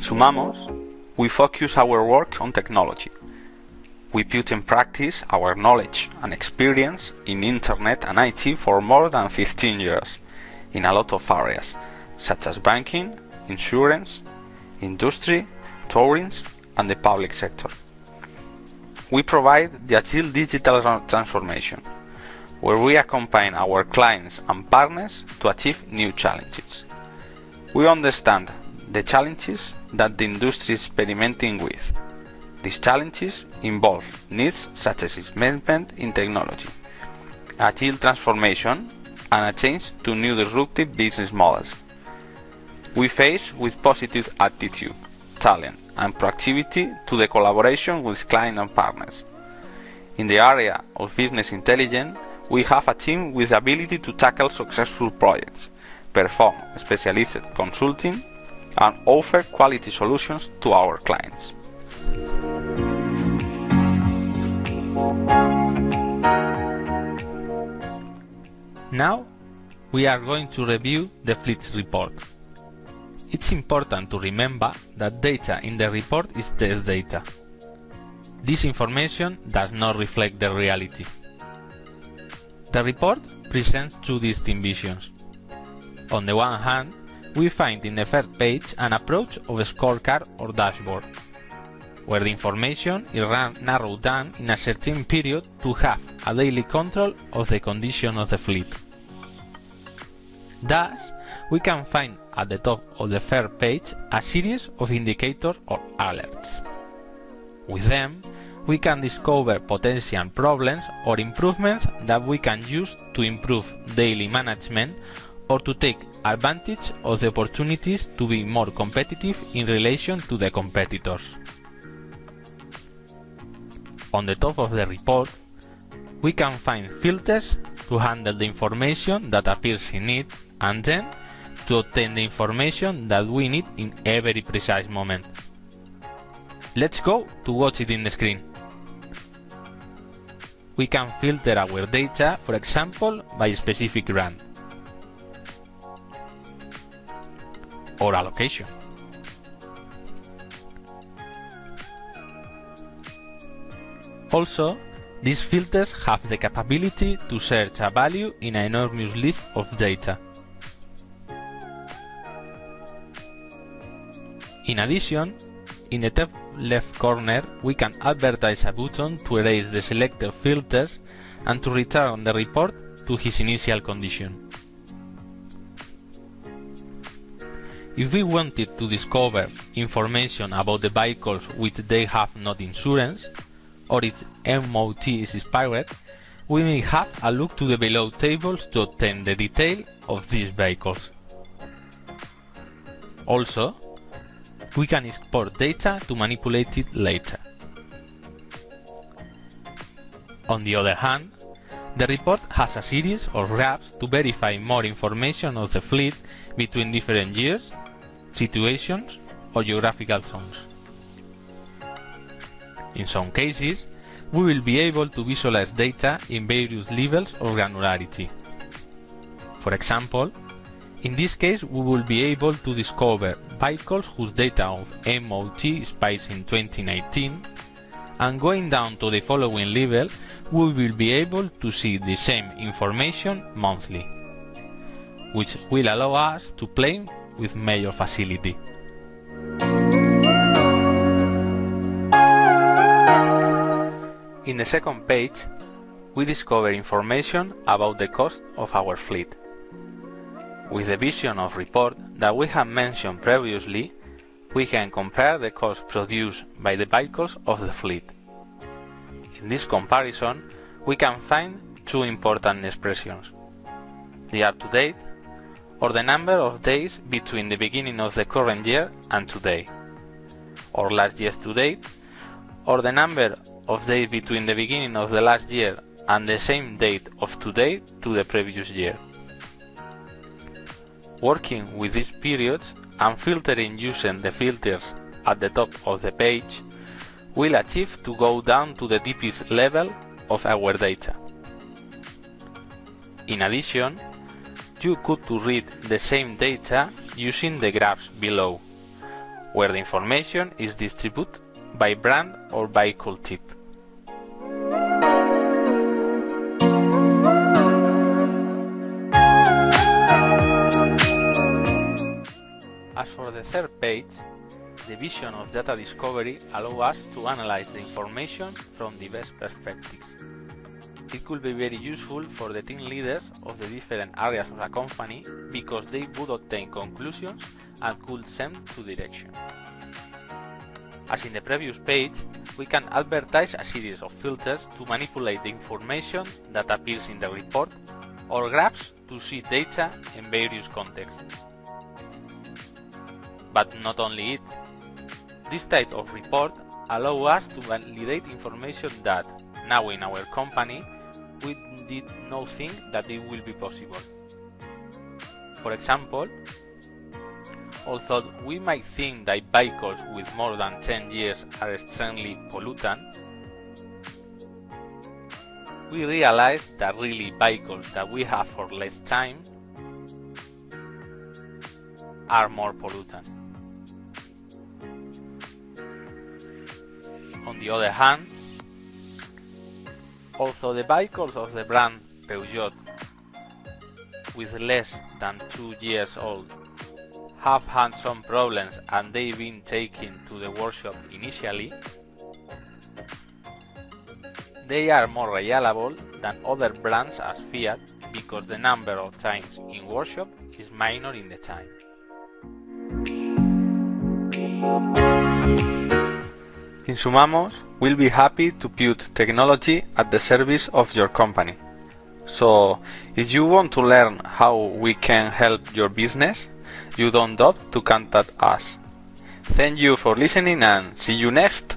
In Sumamos, we focus our work on technology. We put in practice our knowledge and experience in Internet and IT for more than 15 years in a lot of areas, such as banking, insurance, industry, tourism, and the public sector. We provide the Agile Digital Transformation, where we accompany our clients and partners to achieve new challenges. We understand the challenges that the industry is experimenting with. These challenges involve needs such as investment in technology, agile transformation, and a change to new disruptive business models. We face with positive attitude, talent, and proactivity to the collaboration with clients and partners. In the area of business intelligence, we have a team with the ability to tackle successful projects, perform specialized consulting, and offer quality solutions to our clients. Now, we are going to review the fleets report. It's important to remember that data in the report is test data. This information does not reflect the reality. The report presents two distinct visions. On the one hand, we find in the first page an approach of a scorecard or dashboard, where the information is narrowed down in a certain period to have a daily control of the condition of the fleet. Thus, we can find at the top of the first page a series of indicators or alerts. With them, we can discover potential problems or improvements that we can use to improve daily management or to take advantage of the opportunities to be more competitive in relation to the competitors. On the top of the report, we can find filters to handle the information that appears in it and then to obtain the information that we need in every precise moment. Let's go to watch it in the screen. We can filter our data, for example, by specific brand or allocation. Also, these filters have the capability to search a value in an enormous list of data. In addition, in the top left corner we can advertise a button to erase the selected filters and to return the report to his initial condition. If we wanted to discover information about the vehicles which they have not insurance, or its MOT is expired, we may have a look to the below tables to obtain the detail of these vehicles. Also, we can export data to manipulate it later. On the other hand, the report has a series of graphs to verify more information of the fleet between different years, situations or geographical zones. In some cases, we will be able to visualize data in various levels of granularity. For example, in this case we will be able to discover vehicles whose data of MOT expires in 2019 and going down to the following level we will be able to see the same information monthly, which will allow us to play with major facility. In the second page, we discover information about the cost of our fleet. With the vision of report that we have mentioned previously, we can compare the cost produced by the vehicles of the fleet. In this comparison, we can find two important expressions. The year-to-date, or the number of days between the beginning of the current year and today, or last year's to date, or the number of days between the beginning of the last year and the same date of today to the previous year. Working with these periods and filtering using the filters at the top of the page will achieve to go down to the deepest level of our data. In addition, you could to read the same data using the graphs below, where the information is distributed by brand or by vehicle type. As for the third page, the vision of data discovery allows us to analyze the information from diverse perspectives. It could be very useful for the team leaders of the different areas of a company because they would obtain conclusions and could send to direction. As in the previous page, we can advertise a series of filters to manipulate the information that appears in the report or graphs to see data in various contexts. But not only it. This type of report allows us to validate information that, now in our company, we did not think that it will be possible. For example, although we might think that vehicles with more than 10 years are extremely pollutant, we realize that really vehicles that we have for less time are more pollutant. On the other hand, although the vehicles of the brand Peugeot with less than 2 years old have had some problems and they've been taken to the workshop initially, they are more reliable than other brands as Fiat because the number of times in workshop is minor in the time. In We'll be happy to put technology at the service of your company. So, if you want to learn how we can help your business, you don't doubt to contact us. Thank you for listening and see you next